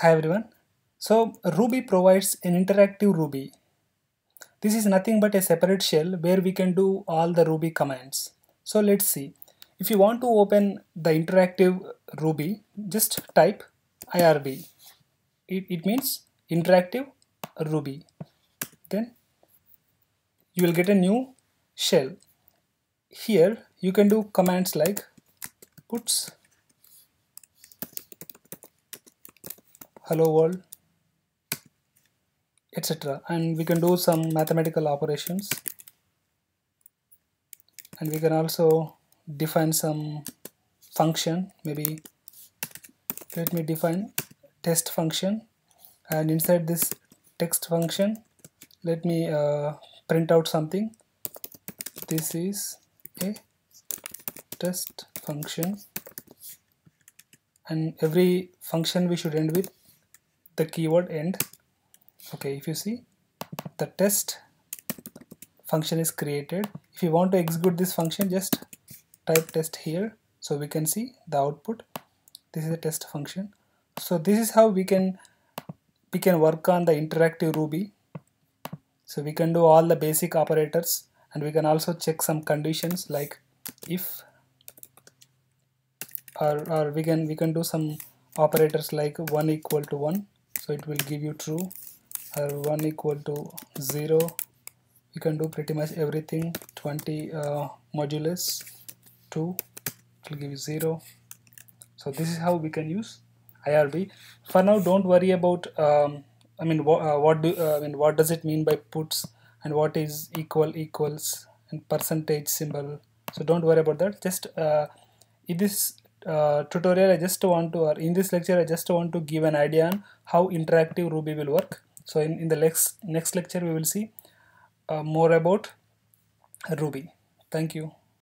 Hi everyone. So Ruby provides an interactive Ruby. This is nothing but a separate shell where we can do all the Ruby commands. So let's see. If you want to open the interactive Ruby, just type IRB. It, it means interactive Ruby. Then you will get a new shell. Here you can do commands like puts hello world etc and we can do some mathematical operations. And we can also define some function. Maybe let me define test function. And inside this text function let me uh, print out something. This is a test function. And every function we should end with the keyword end. Okay if you see the test function is created. If you want to execute this function just type test here so we can see the output. This is a test function. So this is how we can we can work on the interactive ruby. So we can do all the basic operators and we can also check some conditions like if or, or we can we can do some operators like 1 equal to 1 so it will give you true. Or 1 equal to 0 you can do pretty much everything. 20 uh, modulus 2 it will give you 0 so this is how we can use IRB for now don't worry about um, I mean wh uh, what do uh, I mean what does it mean by puts and what is equal equals and percentage symbol. So don't worry about that. Just uh, in this uh, tutorial I just want to or in this lecture I just want to give an idea on how interactive Ruby will work. So in, in the next next lecture we will see uh, more about Ruby. Thank you